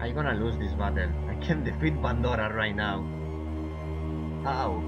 I'm gonna lose this battle. I can defeat Pandora right now. How?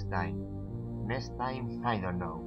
Next time. Next time, I don't know.